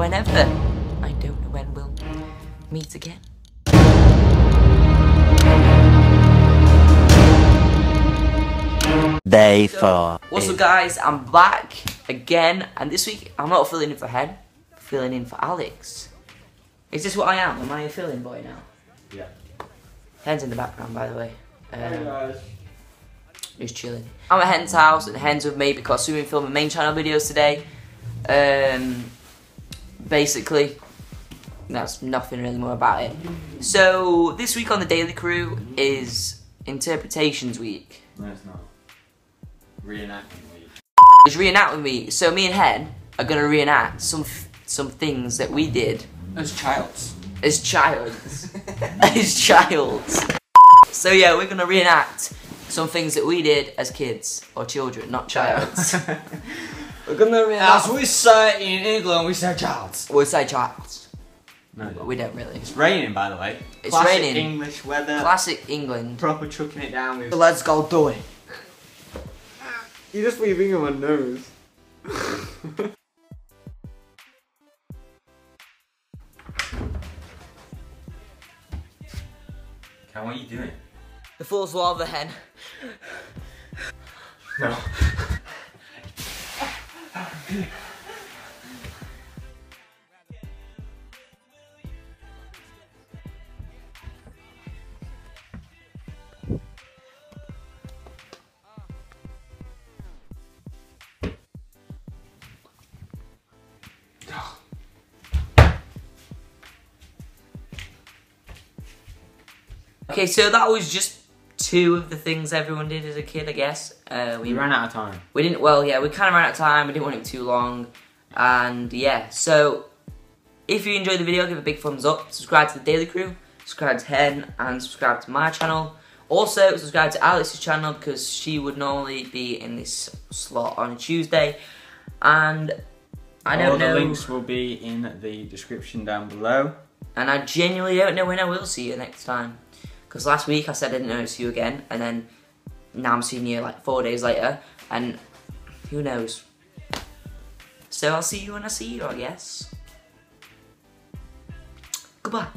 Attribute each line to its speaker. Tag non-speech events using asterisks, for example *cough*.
Speaker 1: whenever. I don't know when we'll meet again.
Speaker 2: Day four.
Speaker 1: What's up guys, I'm back again and this week I'm not filling in for Hen, I'm filling in for Alex. Is this what I am? Am I a filling boy now?
Speaker 3: Yeah.
Speaker 1: Hen's in the background by the way. Um,
Speaker 3: guys.
Speaker 1: Who's chilling. I'm at Hen's house and Hen's with me because we've been filming main channel videos today. Um, basically, that's nothing really more about it. So this week on the Daily Crew is Interpretations Week.
Speaker 3: No, it's not. Reenacting week.
Speaker 1: It's reenact with me. So me and Hen are gonna reenact some f- some things that we did
Speaker 3: As childs.
Speaker 1: as childs. *laughs* as childs. So yeah, we're gonna reenact some things that we did as kids or children, not childs. *laughs* we're gonna.
Speaker 3: As we say in England, we say childs.
Speaker 1: We say childs,
Speaker 3: No,
Speaker 1: but we don't really.
Speaker 3: It's raining, by the way.
Speaker 1: It's
Speaker 3: Classic
Speaker 1: raining.
Speaker 3: English weather.
Speaker 1: Classic England.
Speaker 3: Proper chucking it down with.
Speaker 1: Let's go do it. *laughs*
Speaker 4: You're just put your on my nose. *laughs*
Speaker 3: Cam, what are you doing?
Speaker 1: The fool's law of the hen.
Speaker 3: No. *laughs*
Speaker 1: Okay, so that was just two of the things everyone did as a kid, I guess. Uh,
Speaker 3: We ran out of time.
Speaker 1: We didn't. Well, yeah, we kind of ran out of time. We didn't want it too long, and yeah. So, if you enjoyed the video, give a big thumbs up. Subscribe to the Daily Crew. Subscribe to Hen, and subscribe to my channel. Also, subscribe to Alex's channel because she would normally be in this slot on Tuesday, and I don't
Speaker 3: All
Speaker 1: know.
Speaker 3: the links will be in the description down below.
Speaker 1: And I genuinely don't know when I will see you next time. Because last week I said I didn't know see you again, and then now I'm seeing you like four days later, and who knows. So I'll see you when I see you, I guess. Goodbye.